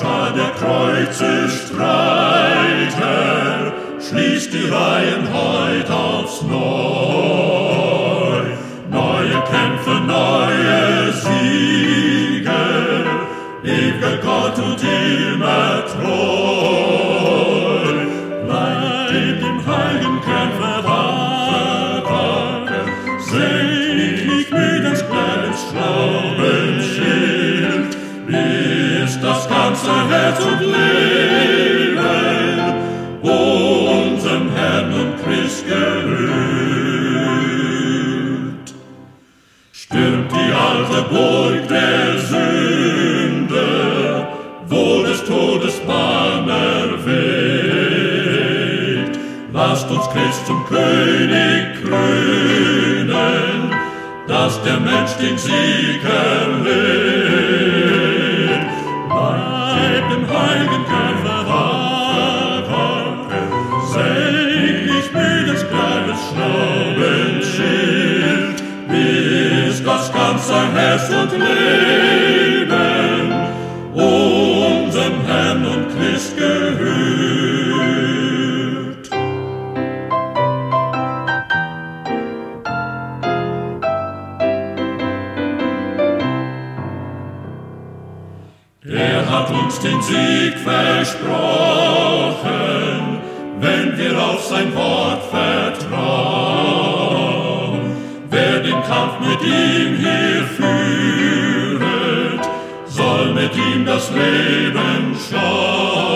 der Kreuze Streiter schließt die Reihen heut aufs Neu. Neue Kämpfe, neue Siege, ewiger Gott und immer treu. Dass der Mensch den Sieg erlebt. Glaubens Glaubensschild, bis das ganze Herz und Leben unserem Herrn und Christ gehört. Er hat uns den Sieg versprochen, wenn wir auf sein Wort Kampf mit ihm hier führet, soll mit ihm das Leben schauen.